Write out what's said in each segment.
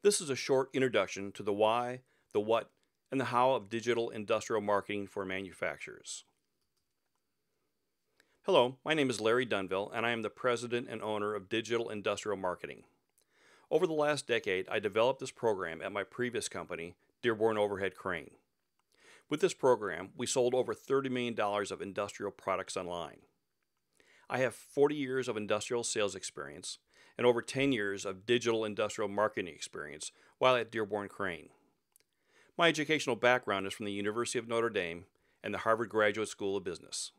This is a short introduction to the why, the what, and the how of digital industrial marketing for manufacturers. Hello, my name is Larry Dunville, and I am the president and owner of Digital Industrial Marketing. Over the last decade, I developed this program at my previous company, Dearborn Overhead Crane. With this program, we sold over $30 million of industrial products online. I have 40 years of industrial sales experience and over 10 years of digital industrial marketing experience while at Dearborn Crane. My educational background is from the University of Notre Dame and the Harvard Graduate School of Business.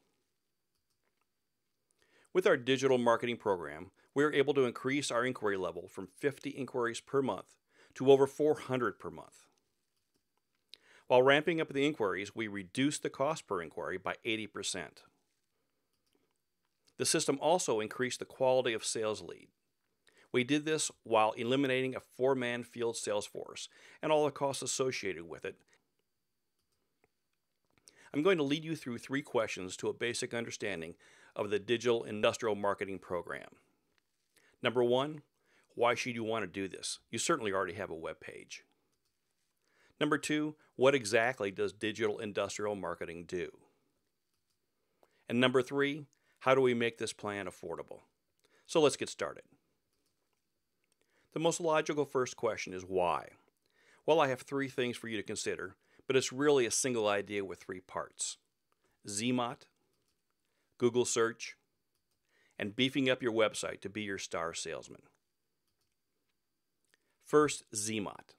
With our digital marketing program, we are able to increase our inquiry level from 50 inquiries per month to over 400 per month. While ramping up the inquiries, we reduced the cost per inquiry by 80%. The system also increased the quality of sales lead. We did this while eliminating a four man field sales force and all the costs associated with it. I'm going to lead you through three questions to a basic understanding of the digital industrial marketing program. Number one, why should you want to do this? You certainly already have a web page. Number two, what exactly does digital industrial marketing do? And number three, how do we make this plan affordable? So let's get started. The most logical first question is why? Well, I have three things for you to consider, but it's really a single idea with three parts ZMOT, Google search, and beefing up your website to be your star salesman. First, ZMOT.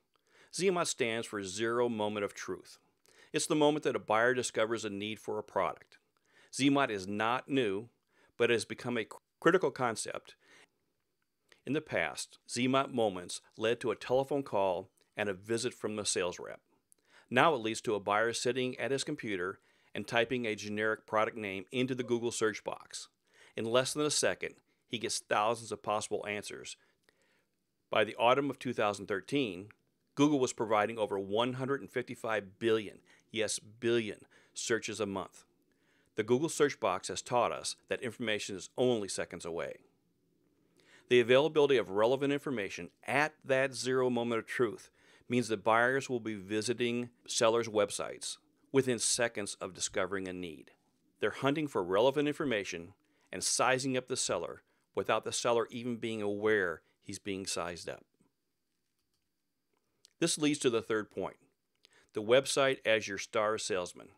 ZMOT stands for Zero Moment of Truth. It's the moment that a buyer discovers a need for a product. ZMOT is not new, but it has become a critical concept. In the past, ZMOT moments led to a telephone call and a visit from the sales rep. Now it leads to a buyer sitting at his computer and typing a generic product name into the Google search box. In less than a second, he gets thousands of possible answers. By the autumn of 2013, Google was providing over 155 billion, yes, billion, searches a month. The Google search box has taught us that information is only seconds away. The availability of relevant information at that zero moment of truth means that buyers will be visiting sellers' websites within seconds of discovering a need. They're hunting for relevant information and sizing up the seller without the seller even being aware he's being sized up. This leads to the third point the website as your star salesman.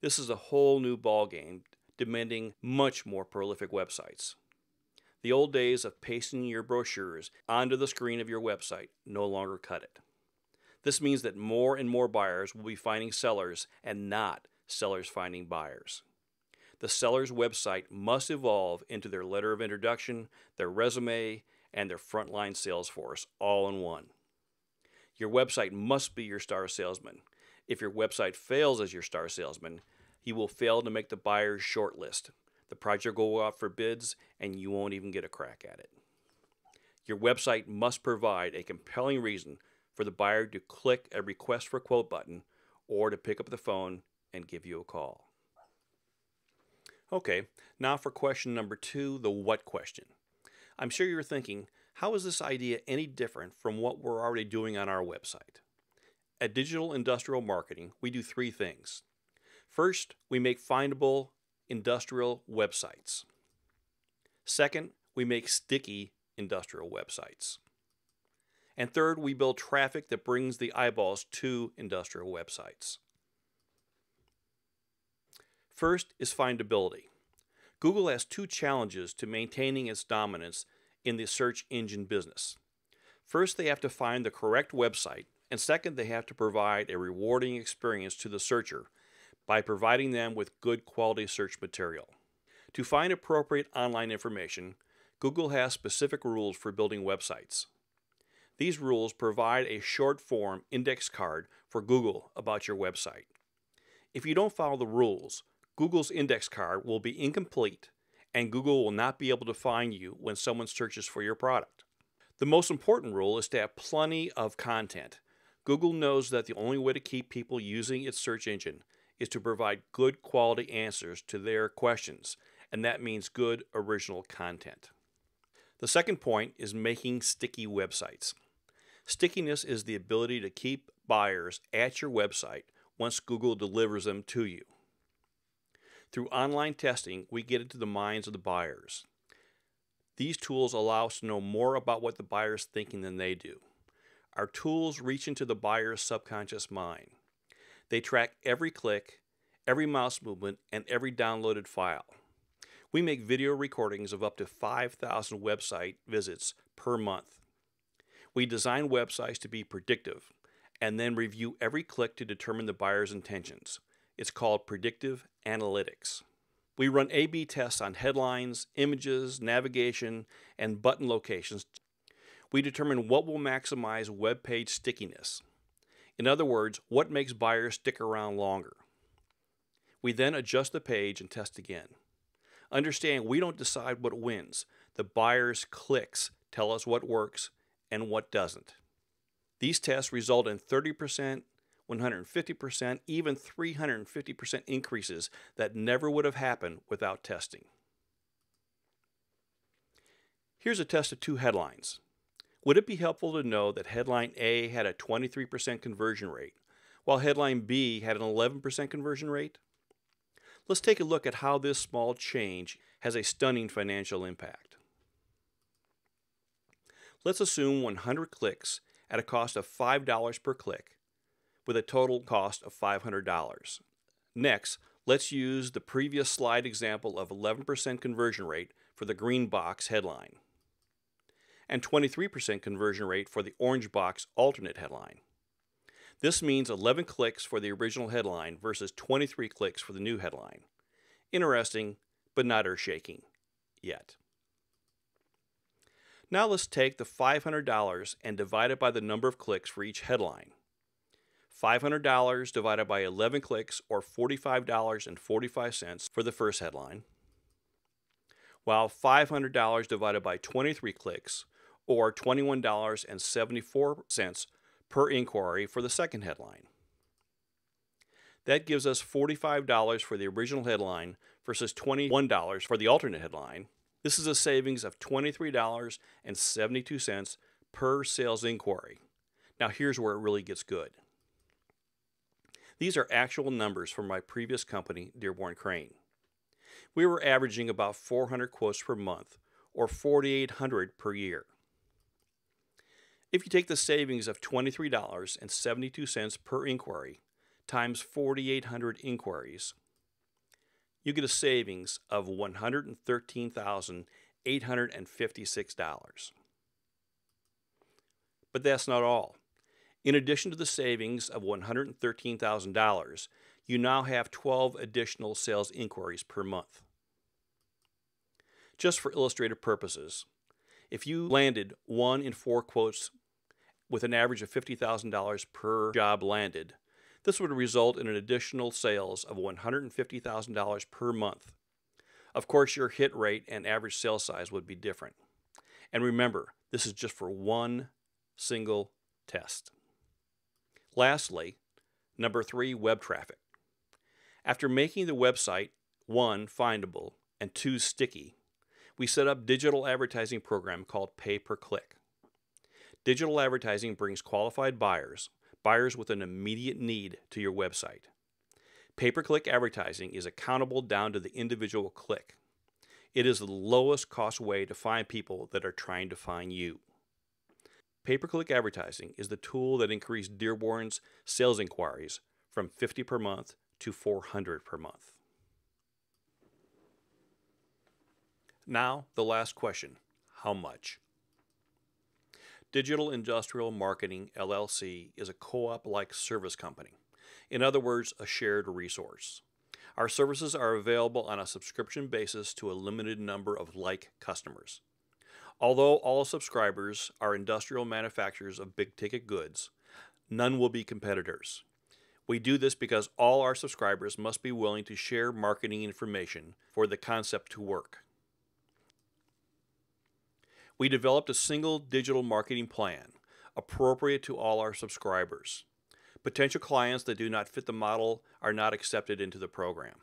This is a whole new ballgame demanding much more prolific websites. The old days of pasting your brochures onto the screen of your website no longer cut it. This means that more and more buyers will be finding sellers and not sellers finding buyers. The seller's website must evolve into their letter of introduction, their resume, and their frontline sales force all in one. Your website must be your star salesman. If your website fails as your star salesman, you will fail to make the buyer's shortlist. The project will go out for bids and you won't even get a crack at it. Your website must provide a compelling reason for the buyer to click a request for quote button or to pick up the phone and give you a call. Okay, now for question number two the what question. I'm sure you're thinking, how is this idea any different from what we're already doing on our website? At Digital Industrial Marketing, we do three things. First, we make findable industrial websites. Second, we make sticky industrial websites. And third, we build traffic that brings the eyeballs to industrial websites. First is findability. Google has two challenges to maintaining its dominance in the search engine business. First, they have to find the correct website, and second, they have to provide a rewarding experience to the searcher by providing them with good quality search material. To find appropriate online information, Google has specific rules for building websites. These rules provide a short form index card for Google about your website. If you don't follow the rules, Google's index card will be incomplete and Google will not be able to find you when someone searches for your product. The most important rule is to have plenty of content. Google knows that the only way to keep people using its search engine is to provide good quality answers to their questions, and that means good original content. The second point is making sticky websites. Stickiness is the ability to keep buyers at your website once Google delivers them to you. Through online testing, we get into the minds of the buyers. These tools allow us to know more about what the buyer is thinking than they do. Our tools reach into the buyer's subconscious mind. They track every click, every mouse movement, and every downloaded file. We make video recordings of up to 5,000 website visits per month. We design websites to be predictive and then review every click to determine the buyer's intentions. It's called predictive analytics. We run A B tests on headlines, images, navigation, and button locations. We determine what will maximize web page stickiness. In other words, what makes buyers stick around longer. We then adjust the page and test again. Understand we don't decide what wins. The buyer's clicks tell us what works and what doesn't. These tests result in 30%, 150%, even 350% increases that never would have happened without testing. Here's a test of two headlines. Would it be helpful to know that headline A had a 23% conversion rate, while headline B had an 11% conversion rate? Let's take a look at how this small change has a stunning financial impact. Let's assume 100 clicks at a cost of $5 per click with a total cost of $500. Next, let's use the previous slide example of 11% conversion rate for the green box headline and 23% conversion rate for the orange box alternate headline. This means 11 clicks for the original headline versus 23 clicks for the new headline. Interesting, but not earth shaking yet. Now let's take the $500 and divide it by the number of clicks for each headline. $500 divided by 11 clicks, or $45.45 for the first headline, while $500 divided by 23 clicks, or $21.74 per inquiry for the second headline. That gives us $45 for the original headline versus $21 for the alternate headline. This is a savings of $23.72 per sales inquiry. Now, here's where it really gets good. These are actual numbers from my previous company, Dearborn Crane. We were averaging about 400 quotes per month, or 4,800 per year. If you take the savings of $23.72 per inquiry times 4,800 inquiries, you get a savings of $113,856. But that's not all. In addition to the savings of $113,000, you now have 12 additional sales inquiries per month. Just for illustrative purposes, if you landed one in four quotes with an average of $50,000 per job landed, this would result in an additional sales of $150,000 per month. Of course, your hit rate and average sale size would be different. And remember, this is just for one single test. Lastly, number three, web traffic. After making the website, one, findable, and two, sticky, we set up digital advertising program called pay per click. Digital advertising brings qualified buyers, buyers with an immediate need to your website. Pay per click advertising is accountable down to the individual click. It is the lowest cost way to find people that are trying to find you. Pay per click advertising is the tool that increased Dearborn's sales inquiries from 50 per month to 400 per month. Now, the last question how much? Digital Industrial Marketing LLC is a co op like service company. In other words, a shared resource. Our services are available on a subscription basis to a limited number of like customers. Although all subscribers are industrial manufacturers of big ticket goods, none will be competitors. We do this because all our subscribers must be willing to share marketing information for the concept to work. We developed a single digital marketing plan appropriate to all our subscribers. Potential clients that do not fit the model are not accepted into the program.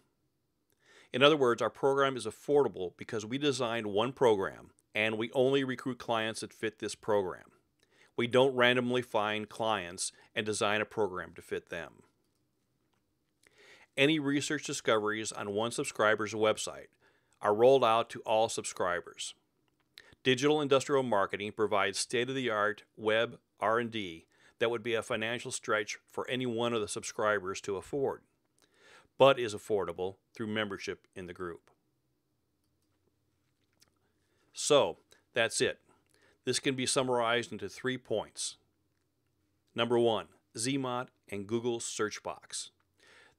In other words, our program is affordable because we designed one program and we only recruit clients that fit this program. We don't randomly find clients and design a program to fit them. Any research discoveries on one subscriber's website are rolled out to all subscribers. Digital Industrial Marketing provides state-of-the-art web R&D that would be a financial stretch for any one of the subscribers to afford, but is affordable through membership in the group. So, that's it. This can be summarized into three points. Number one, Zmot and Google search box.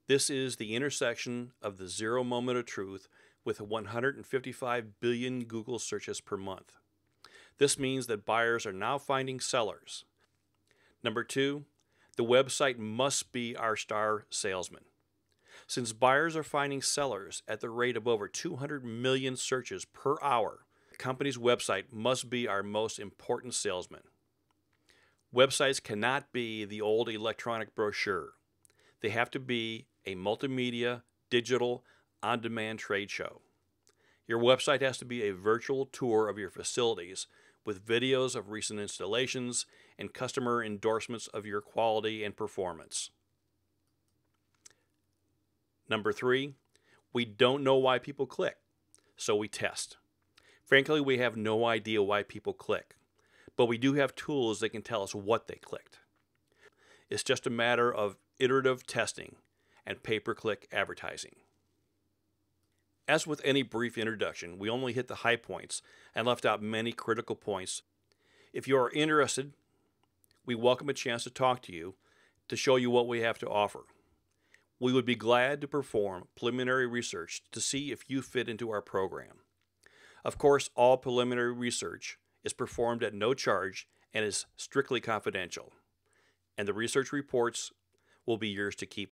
This is the intersection of the zero moment of truth with 155 billion Google searches per month. This means that buyers are now finding sellers. Number two, the website must be our star salesman. Since buyers are finding sellers at the rate of over 200 million searches per hour, the company's website must be our most important salesman. Websites cannot be the old electronic brochure. They have to be a multimedia, digital, on demand trade show. Your website has to be a virtual tour of your facilities with videos of recent installations and customer endorsements of your quality and performance. Number three, we don't know why people click, so we test. Frankly, we have no idea why people click, but we do have tools that can tell us what they clicked. It's just a matter of iterative testing and pay per click advertising. As with any brief introduction, we only hit the high points and left out many critical points. If you are interested, we welcome a chance to talk to you to show you what we have to offer. We would be glad to perform preliminary research to see if you fit into our program. Of course, all preliminary research is performed at no charge and is strictly confidential, and the research reports will be yours to keep.